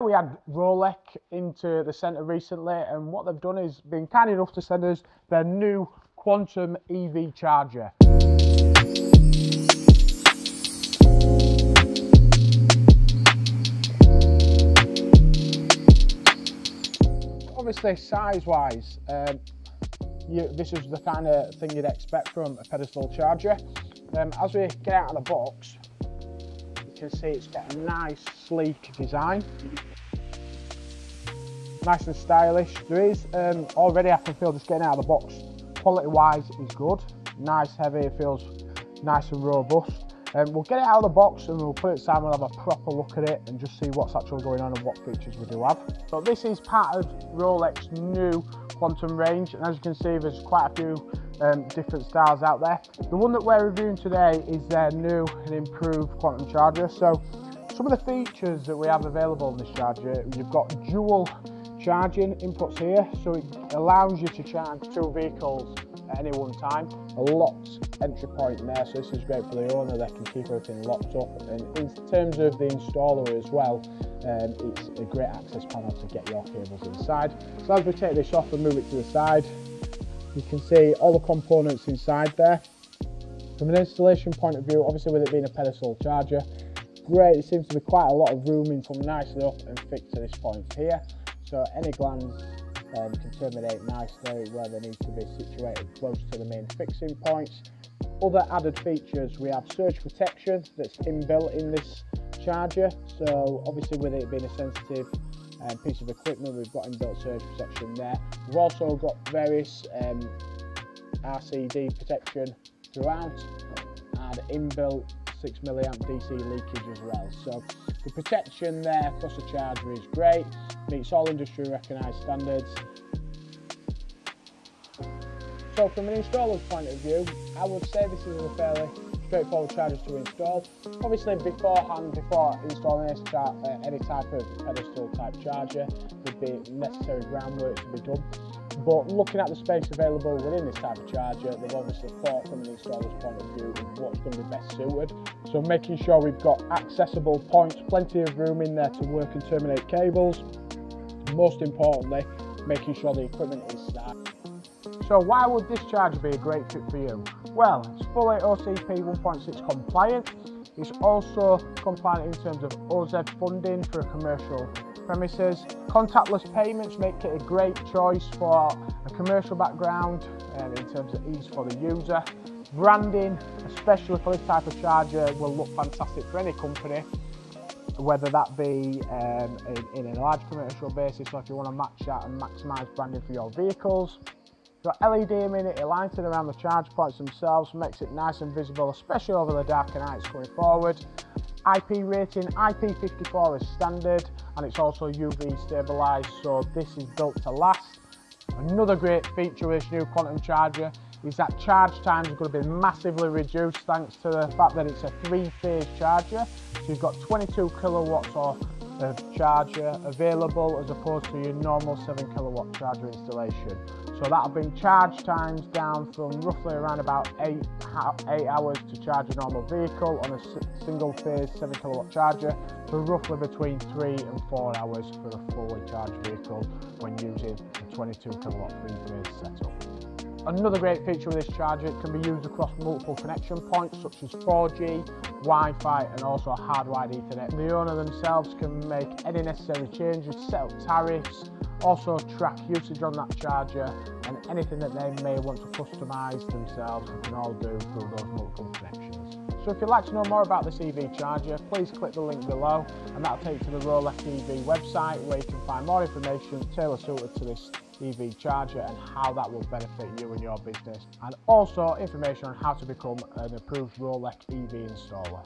We had Rolec into the centre recently, and what they've done is been kind enough to send us their new Quantum EV charger. Obviously, size-wise, um, this is the kind of thing you'd expect from a pedestal charger. Um, as we get out of the box, can see it's got a nice sleek design. Nice and stylish. There is um, already I can feel just getting out of the box. Quality wise is good. Nice, heavy, it feels nice and robust. Um, we'll get it out of the box and we'll put it aside, we'll have a proper look at it and just see what's actually going on and what features we do have. So this is part of Rolec's new Quantum range and as you can see there's quite a few um, different styles out there. The one that we're reviewing today is their new and improved Quantum charger. So some of the features that we have available in this charger, you've got dual charging inputs here, so it allows you to charge two vehicles at any one time. A locked entry point there, so this is great for the owner, they can keep everything locked up. And in terms of the installer as well, um, it's a great access panel to get your cables inside. So as we take this off and move it to the side, you can see all the components inside there. From an installation point of view, obviously with it being a pedestal charger, great, it seems to be quite a lot of room in from nicely up and fixed to this point here. So any glands um, can terminate nicely where they need to be situated close to the main fixing points. Other added features, we have surge protection that's inbuilt in this charger. So obviously with it being a sensitive um, piece of equipment, we've got inbuilt surge protection there. We've also got various um, RCD protection throughout and inbuilt 6 milliamp DC leakage as well. So the protection there across the charger is great, meets all industry recognised standards. So from an installer's point of view, I would say this is a fairly straightforward charger to install. Obviously beforehand, before installing this uh, any type of pedestal type charger, there'd be necessary groundwork to be done. But looking at the space available within this type of charger, they've obviously thought from an installer's point of view what's going to be best suited. So making sure we've got accessible points, plenty of room in there to work and terminate cables. Most importantly, making sure the equipment is start. So why would this charger be a great fit for you? Well, it's fully OCPP 1.6 compliant. It's also compliant in terms of OZ funding for a commercial premises. Contactless payments make it a great choice for a commercial background and in terms of ease for the user. Branding, especially for this type of charger, will look fantastic for any company whether that be um, in, in, a large commercial basis or if you want to match that and maximise branding for your vehicles. Got LED amenity lighting around the charge points themselves, makes it nice and visible, especially over the darker nights going forward. IP rating, IP54 is standard and it's also UV stabilised, so this is built to last. Another great feature with this new quantum charger is that charge time is going to be massively reduced thanks to the fact that it's a three-phase charger. So you've got 22 kilowatts of charger available as opposed to your normal 7 kilowatt charger installation. So that'll bring charge times down from roughly around about 8, eight hours to charge a normal vehicle on a single phase 7 kilowatt charger to roughly between 3 and 4 hours for a fully charged vehicle when using a 22 kilowatt three phase setup. Another great feature with this charger, it can be used across multiple connection points such as 4G, Wi-Fi and also hardwired Ethernet. The owner themselves can make any necessary changes, set up tariffs, also track usage on that charger and anything that they may want to customise themselves can all do through those multiple connections. So if you'd like to know more about this EV charger, please click the link below and that'll take you to the Rolec EV website where you can find more information tailor suited to this EV charger and how that will benefit you and your business and also information on how to become an approved Rolec EV installer.